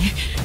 Yeah.